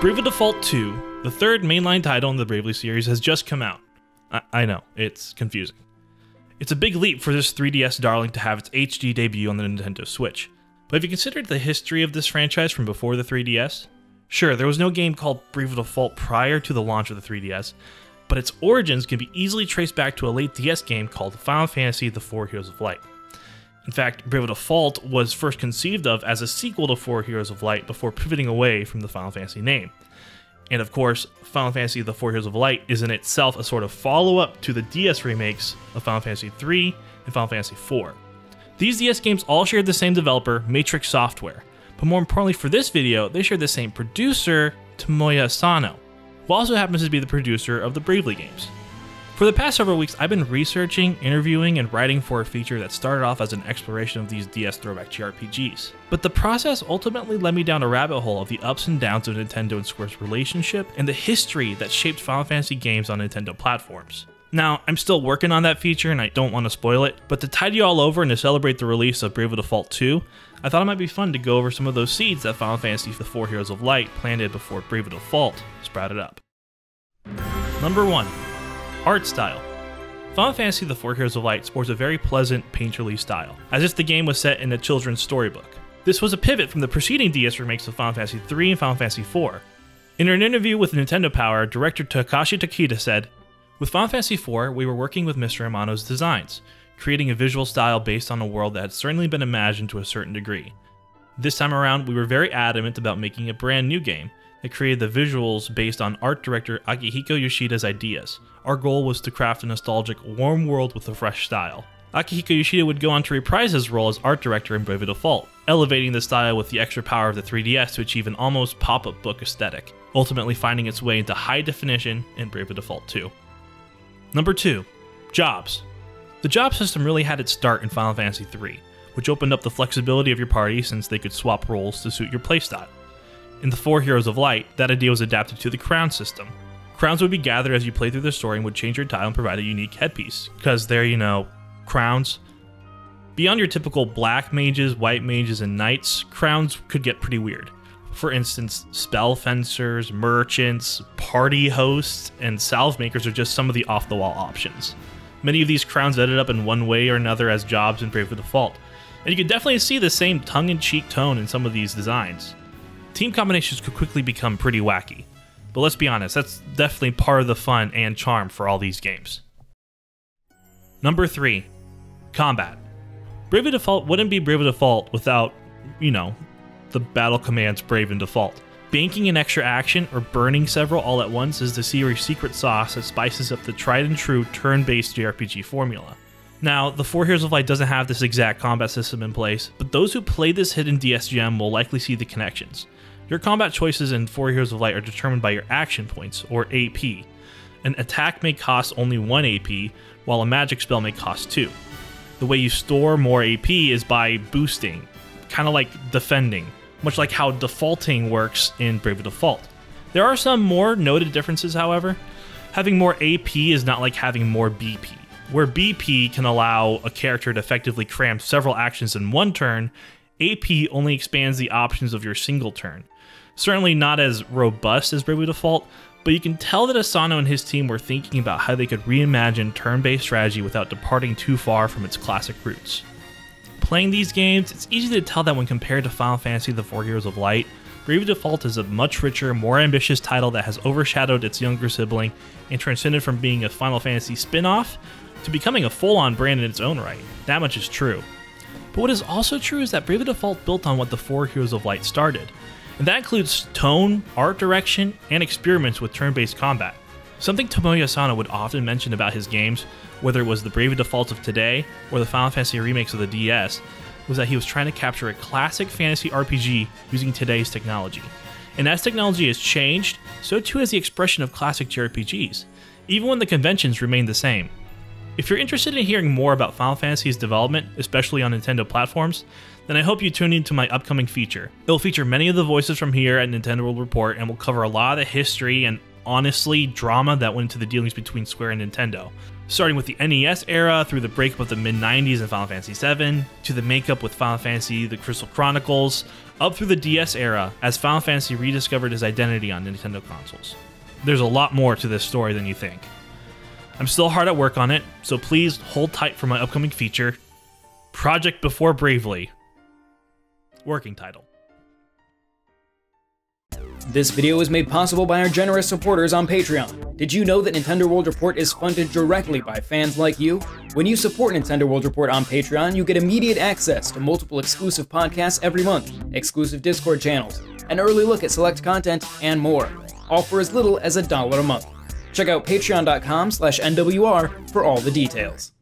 Bravely Default 2, the third mainline title in the Bravely series, has just come out. I, I know, it's confusing. It's a big leap for this 3DS darling to have its HD debut on the Nintendo Switch. But have you considered the history of this franchise from before the 3DS? Sure, there was no game called Bravely Default prior to the launch of the 3DS, but its origins can be easily traced back to a late DS game called Final Fantasy The Four Heroes of Light. In fact, Bravely Default was first conceived of as a sequel to Four Heroes of Light before pivoting away from the Final Fantasy name. And of course, Final Fantasy The Four Heroes of Light is in itself a sort of follow up to the DS remakes of Final Fantasy III and Final Fantasy IV. These DS games all shared the same developer, Matrix Software, but more importantly for this video, they share the same producer, Tomoya Asano, who also happens to be the producer of the Bravely games. For the past several weeks, I've been researching, interviewing, and writing for a feature that started off as an exploration of these DS throwback JRPGs. But the process ultimately led me down a rabbit hole of the ups and downs of Nintendo and Square's relationship and the history that shaped Final Fantasy games on Nintendo platforms. Now, I'm still working on that feature and I don't want to spoil it, but to tide you all over and to celebrate the release of Bravely Default 2, I thought it might be fun to go over some of those seeds that Final Fantasy The Four Heroes of Light planted before Bravely Default sprouted up. Number 1 Art style. Final Fantasy The Four Heroes of Light sports a very pleasant, painterly style, as if the game was set in a children's storybook. This was a pivot from the preceding DS remakes of Final Fantasy III and Final Fantasy IV. In an interview with Nintendo Power, director Takashi Takeda said, With Final Fantasy IV, we were working with Mr. Amano's designs, creating a visual style based on a world that had certainly been imagined to a certain degree. This time around, we were very adamant about making a brand new game, that created the visuals based on art director Akihiko Yoshida's ideas. Our goal was to craft a nostalgic, warm world with a fresh style. Akihiko Yoshida would go on to reprise his role as art director in Bravely Default, elevating the style with the extra power of the 3DS to achieve an almost pop-up book aesthetic, ultimately finding its way into high definition in Bravely Default 2. Number 2. Jobs. The job system really had its start in Final Fantasy III, which opened up the flexibility of your party since they could swap roles to suit your playstyle. In the Four Heroes of Light, that idea was adapted to the crown system. Crowns would be gathered as you play through the story and would change your tile and provide a unique headpiece, because they're, you know, crowns. Beyond your typical black mages, white mages, and knights, crowns could get pretty weird. For instance, spell fencers, merchants, party hosts, and salve makers are just some of the off the wall options. Many of these crowns ended up in one way or another as jobs in Bravely Default, and you can definitely see the same tongue in cheek tone in some of these designs team combinations could quickly become pretty wacky. But let's be honest, that's definitely part of the fun and charm for all these games. Number 3. Combat. Bravely Default wouldn't be Bravely Default without, you know, the battle commands Brave and Default. Banking an extra action or burning several all at once is the series' secret sauce that spices up the tried and true turn based JRPG formula. Now, the Four Heroes of Light doesn't have this exact combat system in place, but those who play this hidden DS gem will likely see the connections. Your combat choices in Four Heroes of Light are determined by your action points, or AP. An attack may cost only 1 AP, while a magic spell may cost 2. The way you store more AP is by boosting, kind of like defending, much like how defaulting works in Bravely Default. There are some more noted differences, however. Having more AP is not like having more BP. Where BP can allow a character to effectively cram several actions in one turn, AP only expands the options of your single turn. Certainly not as robust as Bravely Default, but you can tell that Asano and his team were thinking about how they could reimagine turn based strategy without departing too far from its classic roots. Playing these games, it's easy to tell that when compared to Final Fantasy The Four Heroes of Light, Bravely Default is a much richer, more ambitious title that has overshadowed its younger sibling and transcended from being a Final Fantasy spin off to becoming a full on brand in its own right. That much is true. But what is also true is that Bravely Default built on what the Four Heroes of Light started and that includes tone, art direction, and experiments with turn based combat. Something Tomoya Asano would often mention about his games, whether it was the Bravely Default of today or the Final Fantasy remakes of the DS, was that he was trying to capture a classic fantasy RPG using today's technology. And as technology has changed, so too has the expression of classic JRPGs, even when the conventions remain the same. If you're interested in hearing more about Final Fantasy's development, especially on Nintendo platforms, then I hope you tune in to my upcoming feature. It will feature many of the voices from here at Nintendo World Report and will cover a lot of the history and honestly drama that went into the dealings between Square and Nintendo. Starting with the NES era through the breakup of the mid 90s in Final Fantasy VII, to the makeup with Final Fantasy The Crystal Chronicles, up through the DS era as Final Fantasy rediscovered his identity on Nintendo consoles. There's a lot more to this story than you think. I'm still hard at work on it, so please hold tight for my upcoming feature Project Before Bravely. Working title. This video is made possible by our generous supporters on Patreon. Did you know that Nintendo World Report is funded directly by fans like you? When you support Nintendo World Report on Patreon, you get immediate access to multiple exclusive podcasts every month, exclusive Discord channels, an early look at select content, and more, all for as little as a dollar a month. Check out patreon.com slash NWR for all the details.